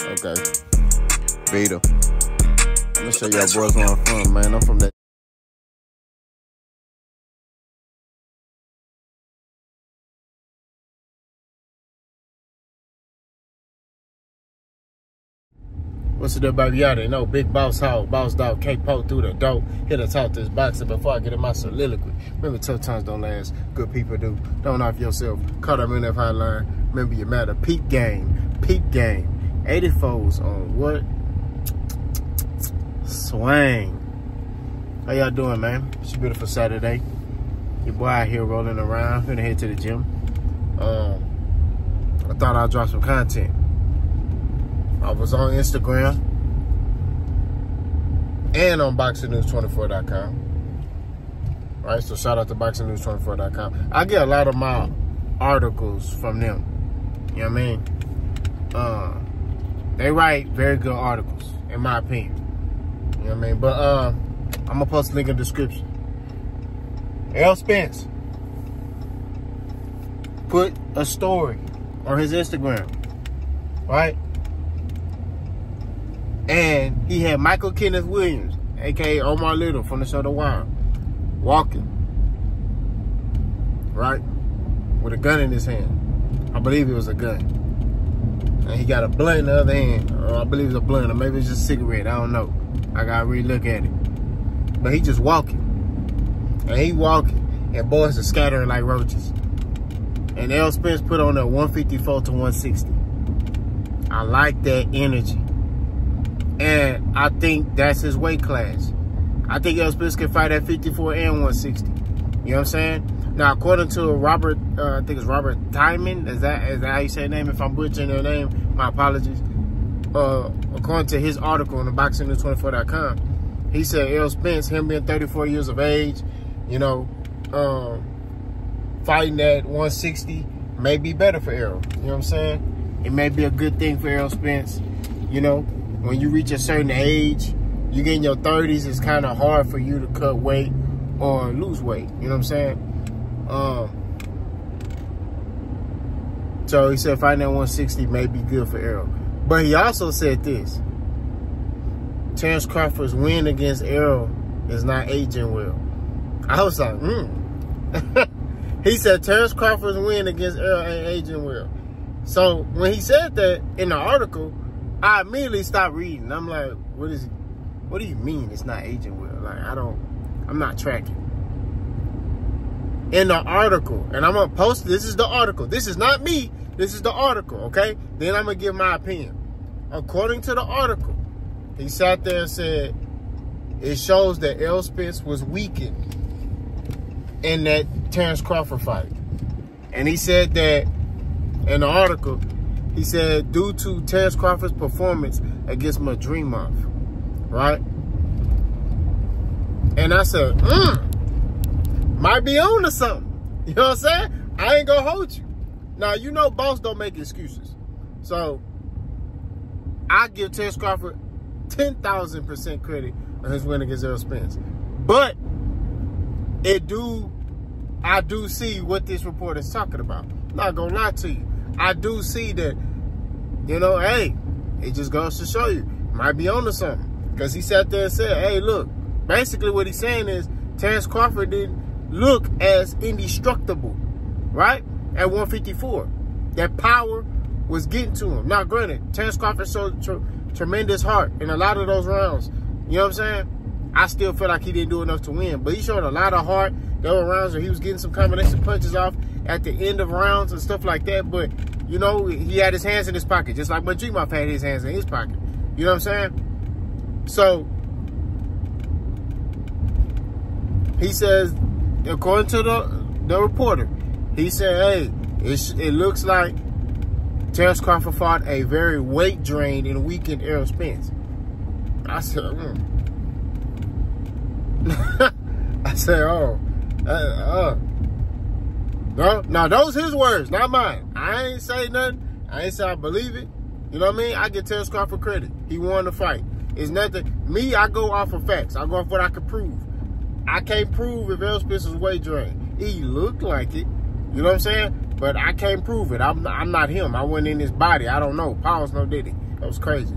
Okay. Vita. I'm gonna show y'all boys where I'm from, man. I'm from that. What's it up, baby? Y'all didn't know Big Boss Hogg, Boss Dog, K-Po through the dope. Here to talk this boxing before I get in my soliloquy. Remember, tough times don't last. Good people do. Don't off yourself. Call them in that hotline. Remember, you matter. Peak game. Peak game. 84s on what? Swang. How y'all doing, man? It's a beautiful Saturday. Your boy out here rolling around. Gonna head to the gym. Um, I thought I'd drop some content. I was on Instagram and on BoxingNews24.com. Right, so shout out to BoxingNews24.com. I get a lot of my articles from them. You know what I mean? Uh, they write very good articles, in my opinion. You know what I mean? But uh, I'm gonna post a link in the description. Errol Spence put a story on his Instagram, right? And he had Michael Kenneth Williams, aka Omar Little from the show The walking, right? With a gun in his hand. I believe it was a gun. And he got a blunt in the other hand. Or I believe it's a blunt, or maybe it's just a cigarette. I don't know. I gotta really look at it. But he just walking. And he walking. And boys are scattering like roaches. And Errol Spence put on that 154 to 160. I like that energy. And I think that's his weight class. I think Errol Spence can fight at 54 and 160. You know what I'm saying? Now, according to Robert, uh, I think it's Robert Diamond. Is that is that how you say name? If I'm butchering your name, my apologies. Uh, according to his article on the BoxingNews24.com, he said Errol Spence, him being 34 years of age, you know, um, fighting at 160 may be better for Errol. You know what I'm saying? It may be a good thing for Errol Spence. You know, when you reach a certain age, you get in your 30s, it's kind of hard for you to cut weight or lose weight. You know what I'm saying? Um, so he said fighting at 160 may be good for Errol. But he also said this. Terence Crawford's win against Errol is not aging well. I was like, hmm. he said Terence Crawford's win against Errol ain't aging well. So when he said that in the article, I immediately stopped reading. I'm like, what is what do you mean it's not aging well? Like I don't I'm not tracking. In the article, and I'm gonna post this is the article. This is not me, this is the article, okay? Then I'm gonna give my opinion. According to the article, he sat there and said it shows that Errol Spence was weakened in that Terence Crawford fight. And he said that in the article, he said due to Terence Crawford's performance against my Madrimov, right? And I said, mm, might be on to something. You know what I'm saying? I ain't gonna hold you. Now, you know boss don't make excuses. So, I give Terence Crawford 10,000% credit on his win against Errol Spence. But, it do, I do see what this report is talking about. I'm not gonna lie to you. I do see that, you know, hey, it just goes to show you, might be on to something. Because he sat there and said, hey, look, basically what he's saying is Terence Crawford didn't look as indestructible, right? At 154. That power was getting to him. Now, granted, Terence Crawford showed tr tremendous heart in a lot of those rounds. You know what I'm saying? I still feel like he didn't do enough to win, but he showed a lot of heart. There were rounds where he was getting some combination punches off at the end of rounds and stuff like that. But, you know, he had his hands in his pocket, just like Madrimov had his hands in his pocket. You know what I'm saying? So, he says, according to the, the reporter, he said, hey, it, it looks like Terence Crawford fought a very weight drained and weakened Errol Spence. I said, mm. I said, oh, uh, uh. No, now those his words, not mine. I ain't say nothing. I ain't say I believe it. You know what I mean? I get Terence Crawford credit. He won the fight. It's nothing. Me, I go off of facts. I go off what I can prove. I can't prove if Spence was weight drained. He looked like it. You know what I'm saying? But I can't prove it. I'm not, I'm not him. I wasn't in his body. I don't know. Pause, no diddy. That was crazy.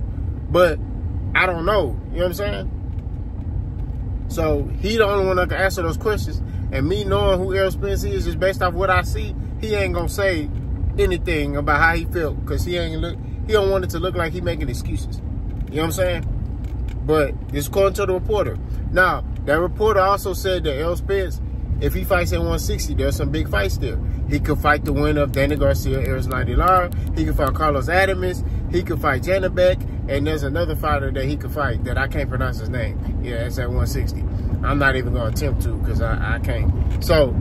But I don't know. You know what I'm saying? So he the only one that can answer those questions. And me knowing who Errol Spence is, just based off what I see, he ain't gonna say anything about how he felt because he ain't look. He don't want it to look like he making excuses. You know what I'm saying? But it's according to the reporter. Now that reporter also said that Errol Spence, if he fights at 160, there's some big fights there. He could fight the winner of Danny Garcia, Erislandy Lara. He could fight Carlos Adames. He could fight Janibek. And there's another fighter that he could fight that I can't pronounce his name. Yeah, it's at 160. I'm not even going to attempt to because I, I can't. So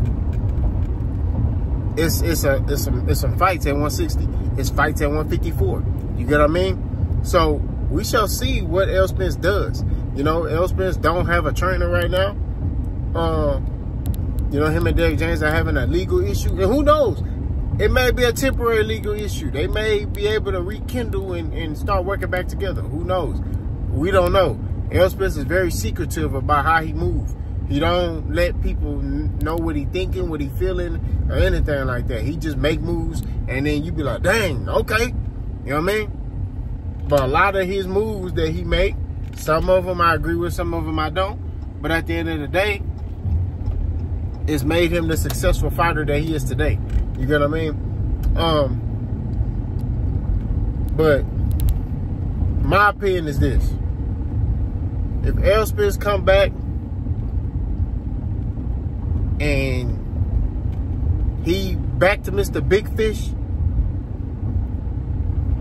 it's it's a it's some it's some fights at 160. It's fights at 154. You get what I mean? So we shall see what Errol Spence does. You know, Errol Spence don't have a trainer right now. Uh, you know, him and Derrick James are having a legal issue. And who knows? It may be a temporary legal issue. They may be able to rekindle and, and start working back together. Who knows? We don't know. Errol Spence is very secretive about how he moves. He don't let people know what he thinking, what he feeling, or anything like that. He just make moves, and then you be like, dang, okay. You know what I mean? But a lot of his moves that he make, some of them I agree with, some of them I don't. But at the end of the day, it's made him the successful fighter that he is today. You get what I mean? Um, but my opinion is this. If Spence come back and he back to Mr. Big Fish,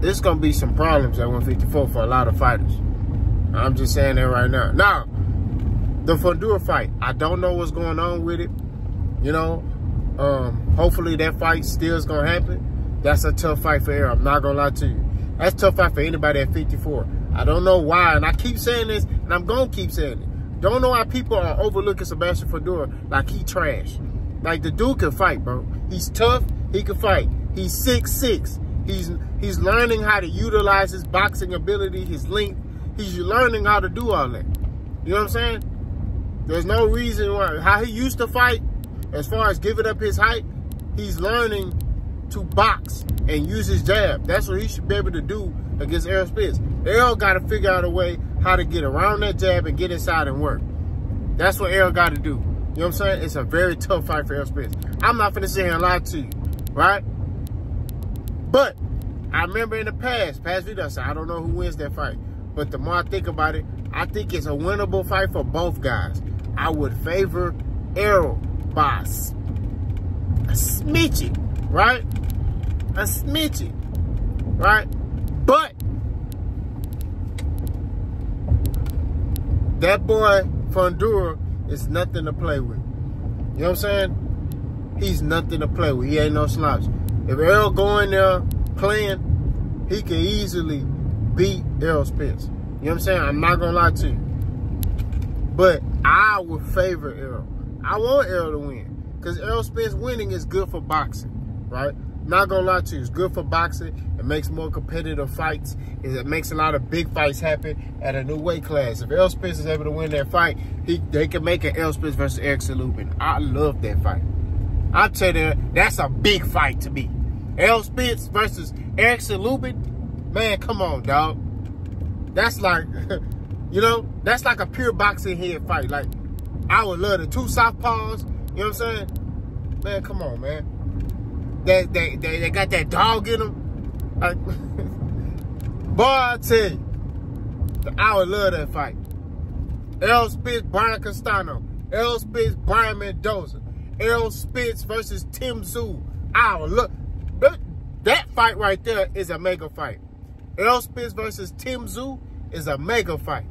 there's gonna be some problems at 154 for a lot of fighters. I'm just saying that right now. Now, the Fundora fight, I don't know what's going on with it. You know, um, hopefully that fight still is gonna happen. That's a tough fight for Errol. I'm not gonna lie to you. That's tough fight for anybody at 54. I don't know why, and I keep saying this, and I'm gonna keep saying it. Don't know why people are overlooking Sebastian Fundora like he trash. Like the dude can fight, bro. He's tough. He can fight. He's six six. He's he's learning how to utilize his boxing ability, his length. He's learning how to do all that. You know what I'm saying? There's no reason why how he used to fight as far as giving up his height, he's learning to box and use his jab. That's what he should be able to do against Errol Spence. Errol got to figure out a way how to get around that jab and get inside and work. That's what Errol got to do. You know what I'm saying? It's a very tough fight for Errol Spence. I'm not to sit here and lie to you, right? But I remember in the past, past videos, I don't know who wins that fight. But the more I think about it, I think it's a winnable fight for both guys. I would favor Errol boss. A smidgy, right? A smidgy, right? But that boy Fundora is nothing to play with. You know what I'm saying? He's nothing to play with. He ain't no slouch. If Errol go in there playing, he can easily beat Errol Spence. You know what I'm saying? I'm not gonna lie to you. But I would favor Errol. I want Errol to win because Errol Spence winning is good for boxing, right? Not gonna lie to you, it's good for boxing. It makes more competitive fights. It makes a lot of big fights happen at a new weight class. If Errol Spence is able to win that fight, he they can make an Errol Spence versus Erickson Lubin. I love that fight. I tell you, that's a big fight to me. Errol Spence versus Erickson Lubin, man, come on, dog. That's like, you know, that's like a pure boxing head fight. Like I would love the two southpaws. You know what I'm saying? Man, come on, man. They they they, they got that dog in them. Like, boy, I tell you, I would love that fight. Errol Spence, Brian Castano. Errol Spence, Brian Mendoza. Errol Spence versus Tim Tszyu. I would that, that fight right there is a mega fight. Errol Spence versus Tim Tszyu is a mega fight.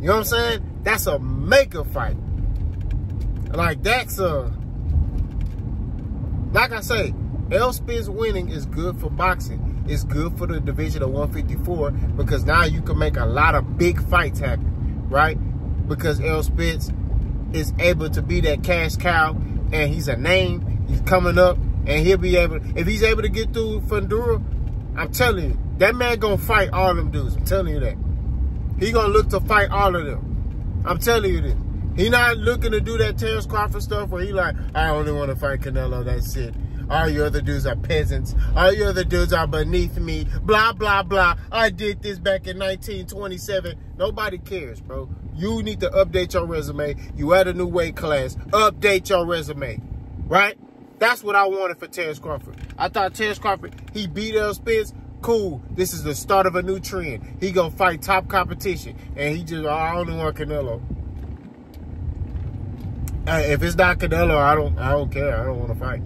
You know what I'm saying? That's a mega fight. Like that's a like I say, Errol Spence winning is good for boxing. It's good for the division of 154 because now you can make a lot of big fights happen, right? Because Errol Spence is able to be that cash cow and he's a name. He's coming up and he'll be able, if he's able to get through Fundora, I'm telling you, that man gonna fight all them dudes. I'm telling you that. He gonna look to fight all of them. I'm telling you this. He not looking to do that Terence Crawford stuff where he like, I only want to fight Canelo, that's it. All you other dudes are peasants. All you other dudes are beneath me. Blah, blah, blah. I did this back in 1927. Nobody cares, bro. You need to update your resume. You at a new weight class. Update your resume. Right? That's what I wanted for Terence Crawford. I thought Terence Crawford, he beat Errol Spence. Cool. This is the start of a new trend. He gonna fight top competition. And he just, oh, I only want Canelo. Hey, if it's not Canelo, I don't, I don't care. I don't want to fight.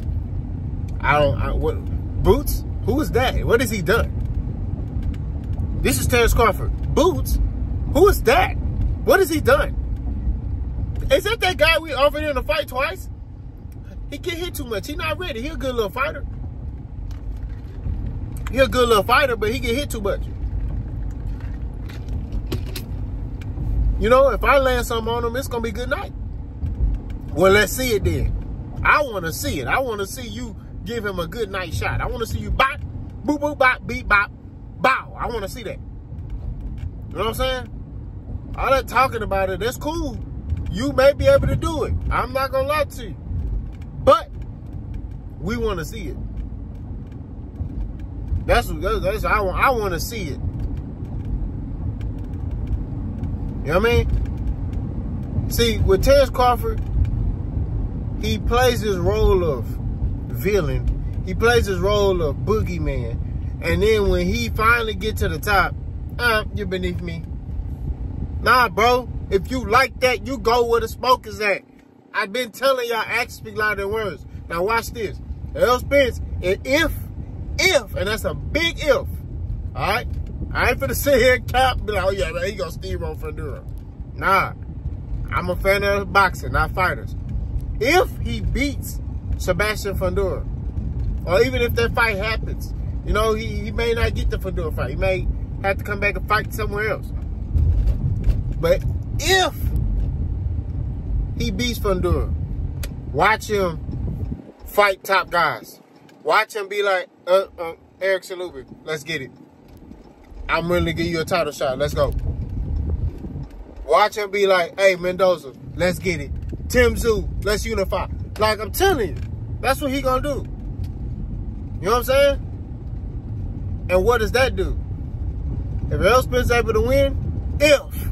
I don't. I, what Boots? Who is that? What has he done? This is Terence Crawford. Boots? Who is that? What has he done? Is that that guy we offered him to fight twice? He can't hit too much. He not ready. He a good little fighter. He a good little fighter, but he get hit too much. You know, if I land something on him, it's gonna be good night. Well, let's see it then. I want to see it. I want to see you give him a good night shot. I want to see you bop, boop, boop, bop, beat, bop, bow. I want to see that. You know what I'm saying? All that talking about it, that's cool. You may be able to do it. I'm not going to lie to you. But we want to see it. That's, that's, that's I want, I want to see it. You know what I mean? See, with Terence Crawford, he plays his role of villain. He plays his role of boogeyman. And then when he finally get to the top, uh, you're beneath me. Nah, bro. If you like that, you go where the smoke is at. I've been telling y'all actions speak louder than words. Now watch this. Errol Spence, and if, if, and that's a big if, all right? I ain't finna sit here and cap be like, oh yeah, man, he gonna steamroll Fundora. Nah, I'm a fan of boxing, not fighters if he beats Sebastian Fundora, or even if that fight happens, you know, he, he may not get the Fundora fight. He may have to come back and fight somewhere else. But if he beats Fundora, watch him fight top guys. Watch him be like, uh, uh, Erickson Lubin, let's get it. I'm willing to give you a title shot. Let's go. Watch him be like, hey, Mendoza, let's get it. Tim Tszyu, let's unify. Like I'm telling you, that's what he gonna do. You know what I'm saying? And what does that do? If Spence able to win, if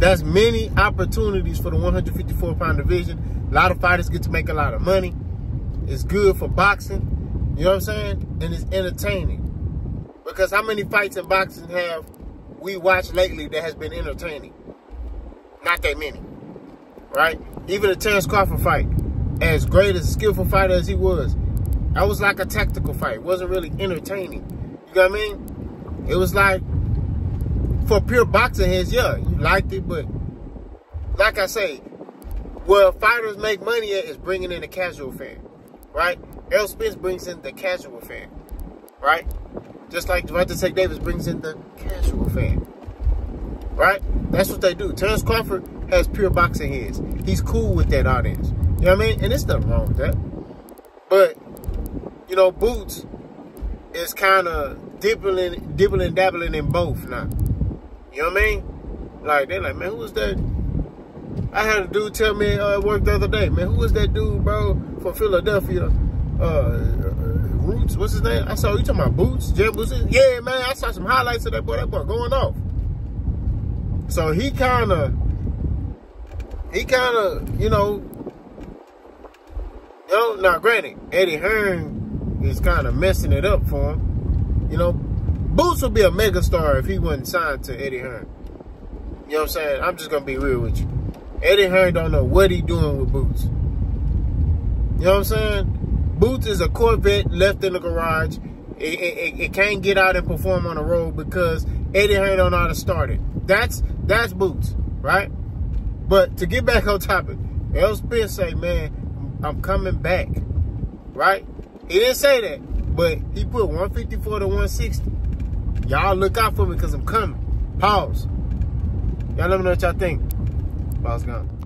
that's many opportunities for the 154 pound division. A lot of fighters get to make a lot of money. It's good for boxing. You know what I'm saying? And it's entertaining. Because how many fights in boxing have we watched lately that has been entertaining. Not that many, right? Even the Terence Crawford fight, as great as a skillful fighter as he was, that was like a tactical fight. It wasn't really entertaining. You know what I mean? It was like, for pure boxing heads, yeah, you liked it, but like I say, where fighters make money at is bringing in a casual fan, right? Errol Spence brings in the casual fan, right? Just like Gervonta Tank Davis brings in the casual fan. Right? That's what they do. Terence Crawford has pure boxing heads. He's cool with that audience. You know what I mean? And it's nothing wrong with that. But, you know, Boots is kind of dibbling, dibbling, dabbling in both now. You know what I mean? Like, they're like, man, who's that? I had a dude tell me uh, at work the other day, man, who was that dude, bro, from Philadelphia? Uh, Roots, what's his name? I saw you talking about Boots, Jim Boots. Yeah, man, I saw some highlights of that boy. That boy going off. So he kind of, he kind of, you know, you know. Now, granted, Eddie Hearn is kind of messing it up for him. You know, Boots would be a megastar if he wasn't signed to Eddie Hearn. You know what I'm saying? I'm just gonna be real with you. Eddie Hearn don't know what he doing with Boots. You know what I'm saying? Boots is a Corvette left in the garage. It, it, it, can't get out and perform on the road because Eddie Hearn don't know how to start it. That's that's Boots, right? But to get back on topic, Errol Spence say, man, I'm coming back, right? He didn't say that, but he put 154 to 160. Y'all look out for me because I'm coming. Pause. Y'all let me know what y'all think. Pause gone.